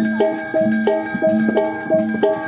Thank you.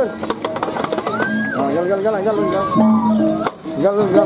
啊，扔扔扔，扔扔扔，扔扔扔。